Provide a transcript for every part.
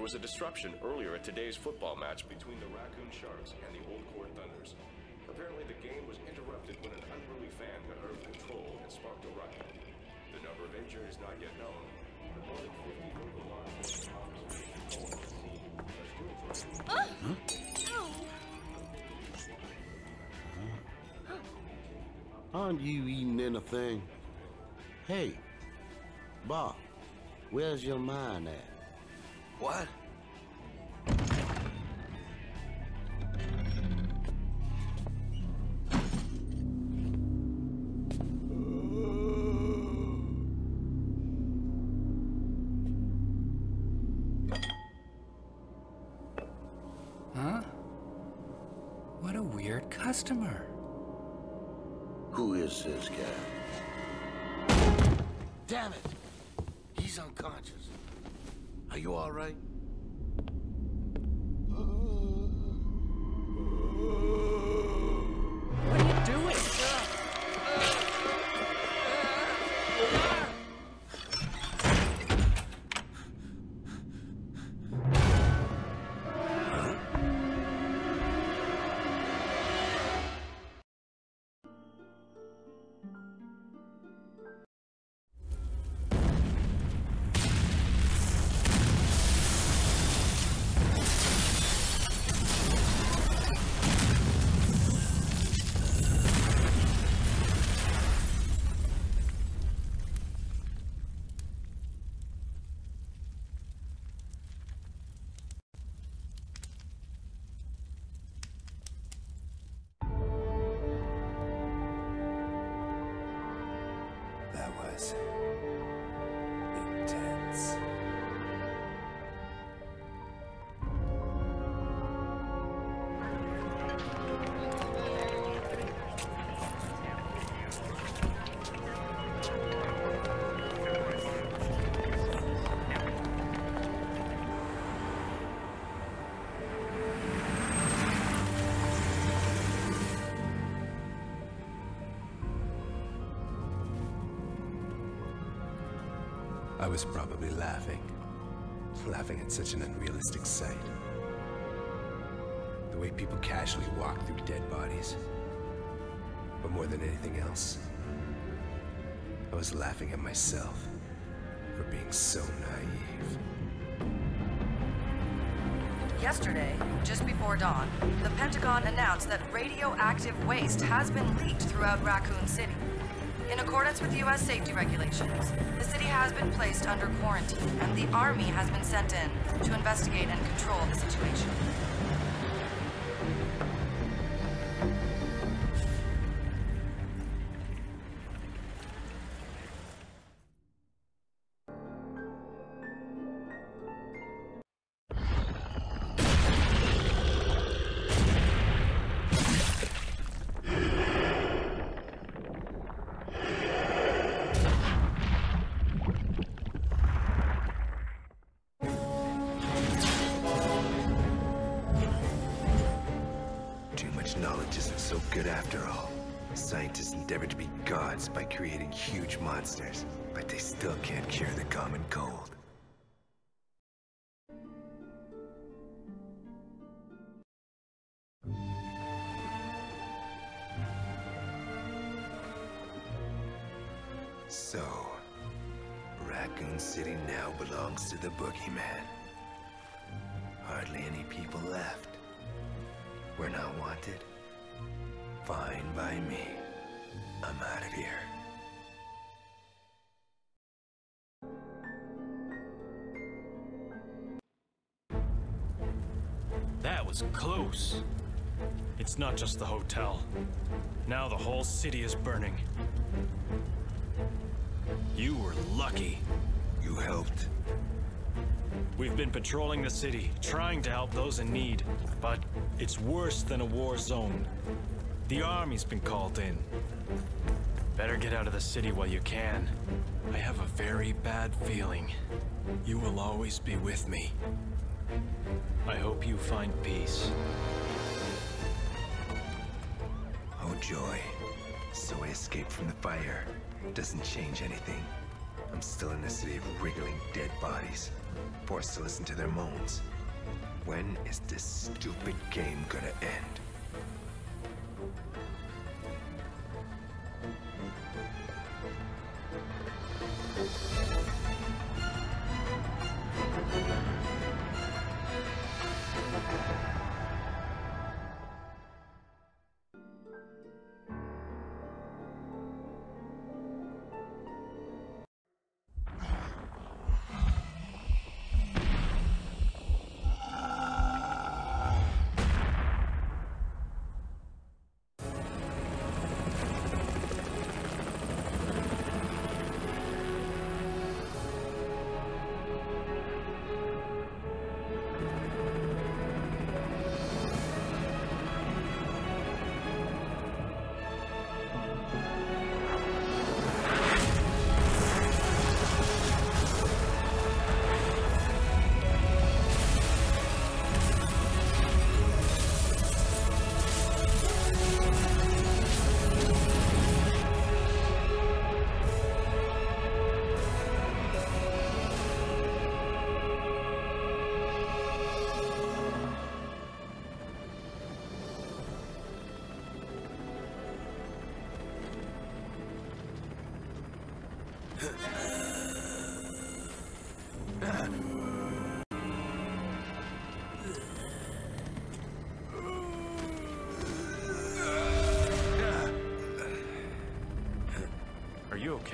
There was a disruption earlier at today's football match between the Raccoon Sharks and the Old Court Thunders. Apparently, the game was interrupted when an unruly fan got out of control and sparked a riot. The number of injured is not yet known, but more than 50 local law enforcement Aren't you eating anything? Hey, Bob, where's your mind at? What? Huh? What a weird customer. Who is this guy? Damn it! He's unconscious. Are you all right? That was probably laughing. Laughing at such an unrealistic sight. The way people casually walk through dead bodies. But more than anything else, I was laughing at myself for being so naive. Yesterday, just before dawn, the Pentagon announced that radioactive waste has been leaked throughout Raccoon City. In accordance with U.S. safety regulations, the city has been placed under quarantine and the Army has been sent in to investigate and control the situation. Knowledge isn't so good after all. Scientists endeavor to be gods by creating huge monsters, but they still can't cure the common cold. So, Raccoon City now belongs to the Boogeyman. Hardly any people left. We're not wanted. Fine by me. I'm out of here. That was close. It's not just the hotel. Now the whole city is burning. You were lucky. You helped. We've been patrolling the city, trying to help those in need, but it's worse than a war zone. The army's been called in. Better get out of the city while you can. I have a very bad feeling. You will always be with me. I hope you find peace. Oh, joy. So I escaped from the fire. Doesn't change anything. I'm still in a city of wriggling dead bodies, forced to listen to their moans. When is this stupid game gonna end?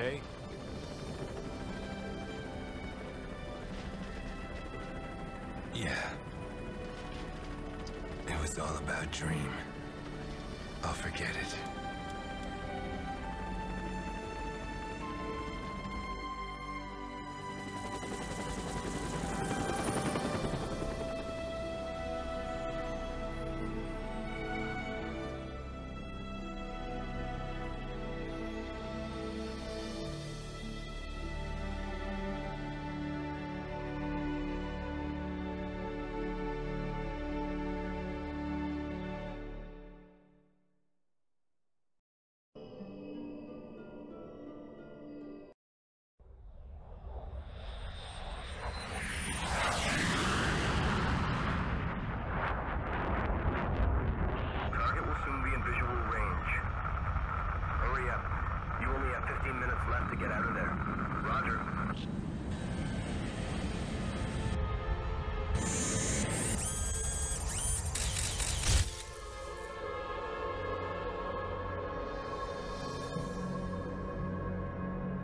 Okay? Yeah. It was all about Dream. I'll forget it.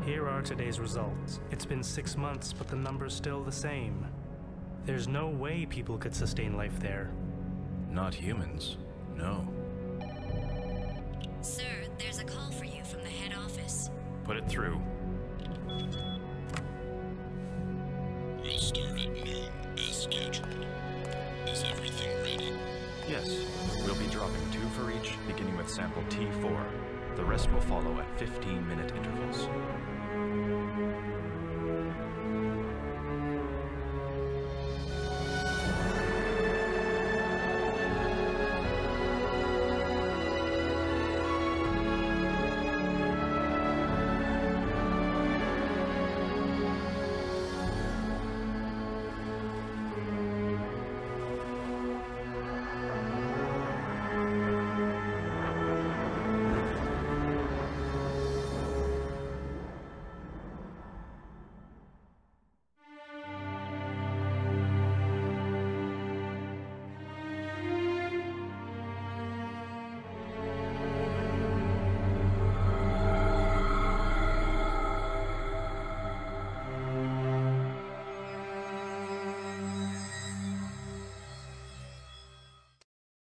Here are today's results. It's been six months, but the number's still the same. There's no way people could sustain life there. Not humans. No. Sir, there's a call for you from the head office. Put it through. We'll start at noon as scheduled. Is everything ready? Yes. We'll be dropping two for each, beginning with sample T4. The rest will follow at 15 minute intervals thank you